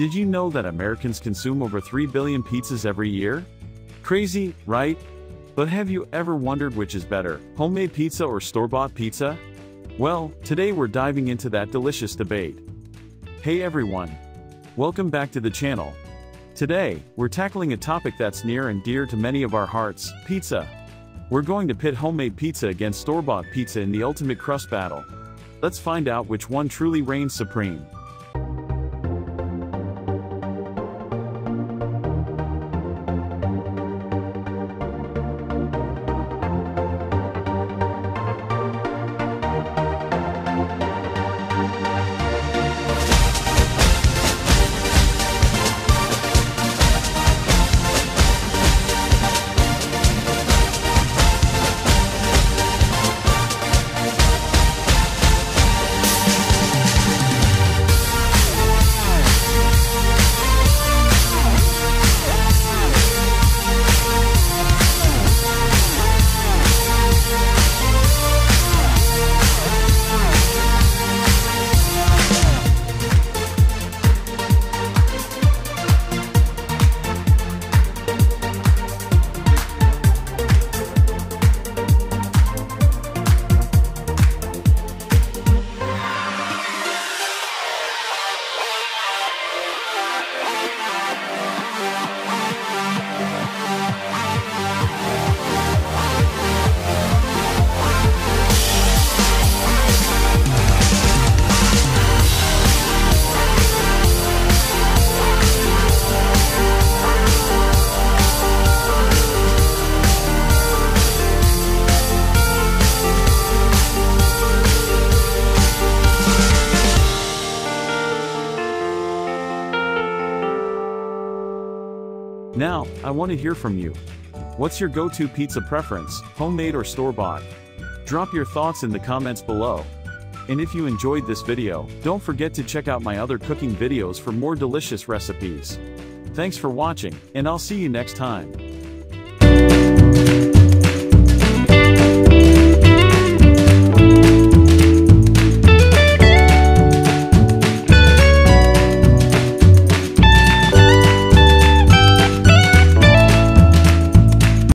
Did you know that Americans consume over 3 billion pizzas every year? Crazy, right? But have you ever wondered which is better, homemade pizza or store-bought pizza? Well, today we're diving into that delicious debate. Hey everyone! Welcome back to the channel. Today, we're tackling a topic that's near and dear to many of our hearts, pizza. We're going to pit homemade pizza against store-bought pizza in the ultimate crust battle. Let's find out which one truly reigns supreme. Now, I want to hear from you. What's your go-to pizza preference, homemade or store-bought? Drop your thoughts in the comments below. And if you enjoyed this video, don't forget to check out my other cooking videos for more delicious recipes. Thanks for watching, and I'll see you next time.